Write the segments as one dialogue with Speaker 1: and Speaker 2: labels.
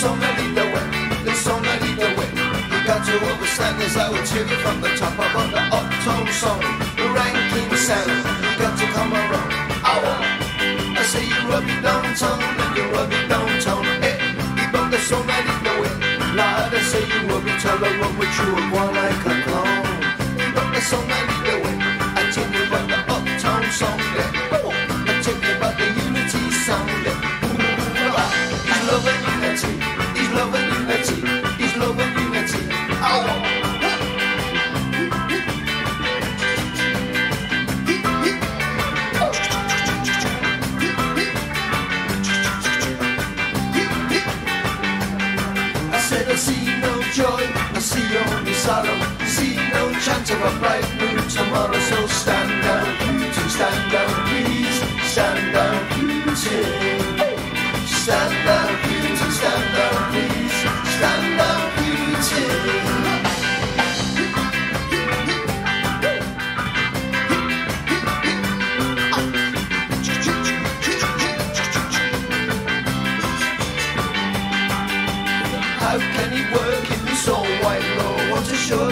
Speaker 1: so many the way, there's so many the way. You got to understand I will cheer you from the top of on the uptone song, the ranking sound. You got to come around. I want. I say you rub it downtown and you rub it downtown. Eh, you bump so many the way. Now I say you rub it, tell her what you want like. See no joy, I see only sorrow, see no chance of a bright new tomorrow. So stand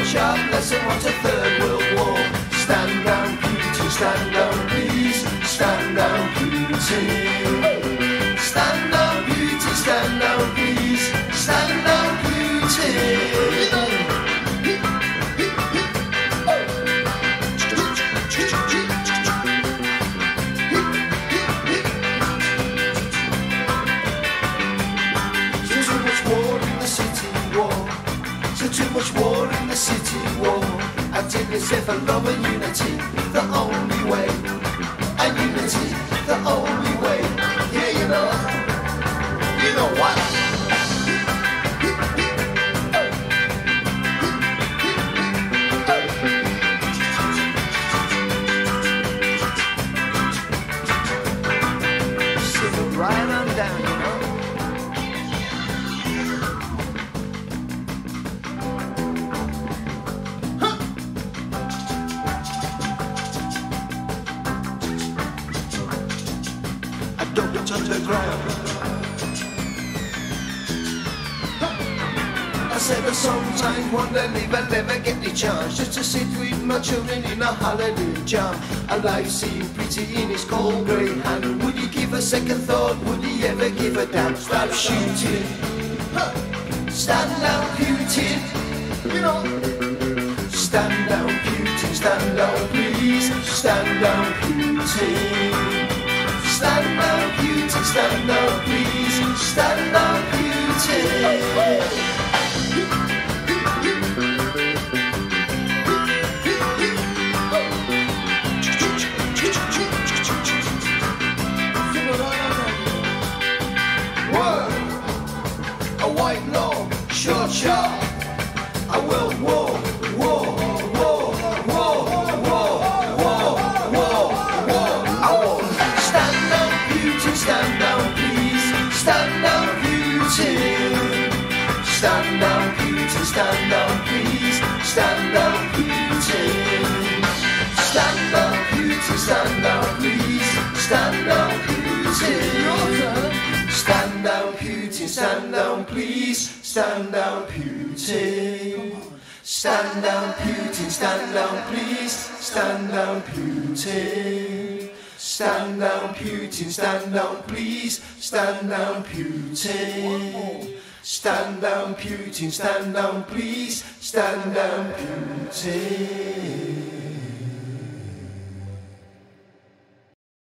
Speaker 1: Short, sharp lesson? What's a third I tell a love and unity, the only way. And unity, the only way. Yeah, you know. You know what? The ground. I said that sometimes one day leave and never get the chance just to sit with my children in a holiday jam. A life seemed pretty in his cold grey hand. Would he give a second thought? Would he ever give a damn? Stop shooting. Stand down, Putin. You know. Stand down, Putin. Stand down, please. Stand down, Putin. Stand up, please. Stand down, Putin. Stand down, please. Stand down, Putin. Stand down, Putin, stand down, please. Stand down, Putin. Stand down, Putin, stand down, please. Stand down, Putin. Stand down, Putin, stand down, please. Stand down, Putin. Stand down, Putin, stand down, please. Stand down, Putin. Stand down, Putin, stand down, please. Stand down, Putin.